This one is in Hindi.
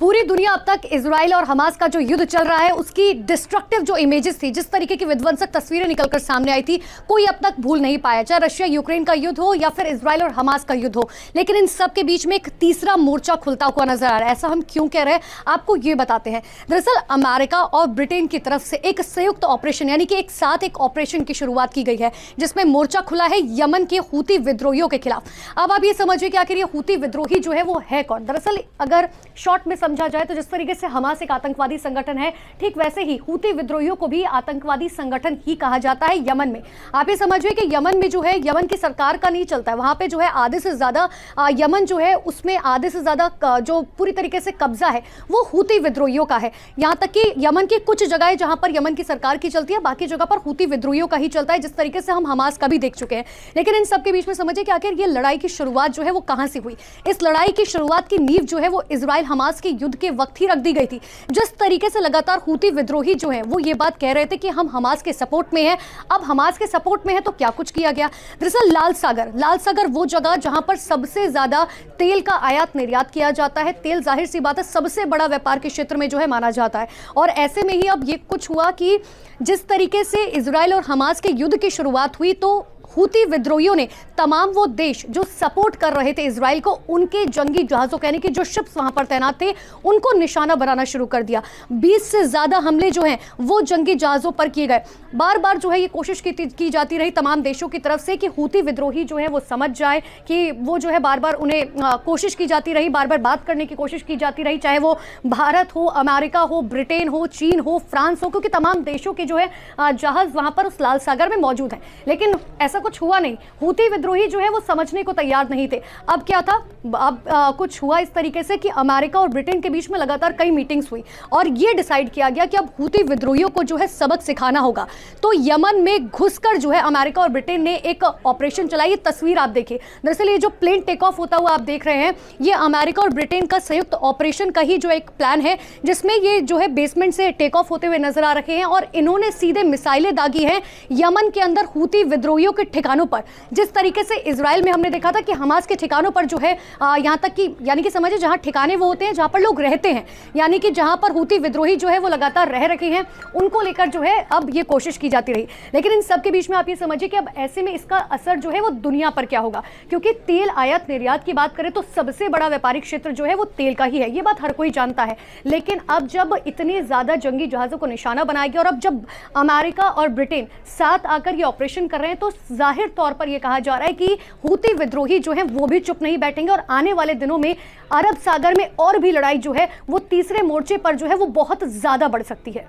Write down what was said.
पूरी दुनिया अब तक इसराइल और हमास का जो युद्ध चल रहा है, उसकी डिस्ट्रक्टिव जो इमेजेस थी, जिस तरीके की विध्वंसक तस्वीरें निकलकर सामने आई थी, कोई अब तक भूल नहीं पाया। चाहे रशिया यूक्रेन का युद्ध हो या फिर इसराइल और हमास का युद्ध हो, लेकिन इन सब के बीच में एक तीसरा मोर्चा खुलता हुआ नज़र आ रहा है। ऐसा हम क्यों कह रहे हैं? आपको ये बताते हैं। दरअसल, अमेरिका और ब्रिटेन की तरफ़ से एक संयुक्त ऑपरेशन यानी कि एक साथ एक ऑपरेशन की शुरुआत की गई है, जिसमें मोर्चा खुला है यमन के हूती विद्रोहियों के खिलाफ। अब आप ये समझिए कि आखिर ये हूती विद्रोही जो है, वो है कौन? दरअसल, अगर शॉर्ट में समझा जाए तो जिस तरीके से हमास एक आतंकवादी संगठन है, ठीक वैसे ही हूती विद्रोहियों को भी आतंकवादी संगठन ही कहा जाता है यमन में। आप ये समझिए कि यमन में जो है, यमन की सरकार का नहीं चलता है। वहाँ पे जो है आधे से ज़्यादा यमन जो है, उसमें आधे से ज़्यादा जो पूरी तरीके से कब्जा है, वो हूती विद्रोहियों का है। यहाँ तक कि यमन की कुछ जगह जहाँ पर यमन की सरकार की चलती है, बाकी जगह पर हूती विद्रोहियों का ही चलता है, जिस तरीके से हम हमास का भी देख चुके हैं। लेकिन इन सबके बीच में समझिए कि आखिर ये लड़ाई की शुरुआत जो है, वो कहाँ से हुई? इस लड़ाई की शुरुआत की नींव जो है, वो इसराइल हमास के युद्ध के वक्त ही रख दी गई थी। जिस तरीके से लगातार हूती विद्रोही जो है, वो ये बात कह रहे थे कि हम हमास के सपोर्ट में हैं। अब हमास के सपोर्ट में है तो क्या कुछ किया गया? दरअसल लाल सागर लाल सागर वो जगह जहाँ पर सबसे ज़्यादा तेल का आयात निर्यात किया जाता है। तेल ज़ाहिर सी बात है, सबसे बड़ा व्यापार के क्षेत्र में जो है माना जाता है। और ऐसे में ही अब ये कुछ हुआ कि जिस तरीके से इसराइल और हमास के युद्ध की शुरुआत हुई तो हूती विद्रोहियों ने तमाम वो देश जो सपोर्ट कर रहे थे इसराइल को उनके जंगी जहाज़ों यानी कि जो शिप्स वहाँ पर तैनात थे उनको निशाना बनाना शुरू कर दिया। 20 से ज़्यादा हमले जो हैं वो जंगी जहाज़ों पर किए गए। बार बार जो है ये कोशिश की, की जाती रही तमाम देशों की तरफ़ से कि हूती विद्रोही जो है वो समझ जाए कि वो जो है बार बार उन्हें कोशिश की जाती रही बार बार बात करने की कोशिश की जाती रही चाहे वो भारत हो अमेरिका हो ब्रिटेन हो चीन हो फ्रांस हो क्योंकि तमाम देशों के जो है जहाज़ वहाँ पर उस लाल सागर में मौजूद है। लेकिन ऐसा कुछ हुआ नहीं। हूती विद्रोही जो है वो समझने को तैयार नहीं थे। अब क्या था? अब आ, कुछ हुआ इस तरीके से कि अमेरिका और ब्रिटेन के बीच में लगातार कई मीटिंग्स हुई और ये डिसाइड किया गया कि अब हूती विद्रोहियों को जो है सबक सिखाना होगा। तो यमन में घुसकर जो है अमेरिका और ब्रिटेन ने एक ऑपरेशन चलाई। ये तस्वीर आप देखिए। दरअसल ये जो प्लेन टेक ऑफ़ होता हुआ आप देख रहे हैं ये अमेरिका और ब्रिटेन का संयुक्त ऑपरेशन का ही जो एक प्लान है जिसमें ये जो है बेसमेंट से टेक ऑफ़ होते हुए नज़र आ रहे हैं और इन्होंने सीधे मिसाइलें दागी हैं। यमन के अंदर हूती विद्रोहियों के ठिकानों पर। जिस तरीके से इसराइल में हमने देखा था कि हमास के ठिकानों पर जो है यहाँ तक कि, यानी कि समझिए जहाँ ठिकाने वो होते हैं, जहाँ पर लोग रहते हैं, यानी कि जहाँ पर हूती विद्रोही जो है वो लगातार रह रखे हैं, उनको लेकर जो है अब ये कोशिश की जाती रही। लेकिन इन सब के बीच में आप ये समझिए कि अब ऐसे में इसका असर जो है वो दुनिया पर क्या होगा? क्योंकि तेल आयात निर्यात की बात करें तो सबसे बड़ा व्यापारिक क्षेत्र जो है वो तेल का ही है, ये बात हर कोई जानता है। लेकिन अब जब इतने ज़्यादा जंगी जहाज़ों को निशाना बनाया गया और अब जब अमेरिका और ब्रिटेन साथ आकर ये ऑपरेशन कर रहे हैं तो ज़ाहिर तौर पर यह कहा जा रहा है कि हूती विद्रोही जो है, वो भी चुप नहीं बैठेंगे और आने वाले दिनों में अरब सागर में और भी लड़ाई जो है, वो तीसरे मोर्चे पर जो है, वो बहुत ज़्यादा बढ़ सकती है।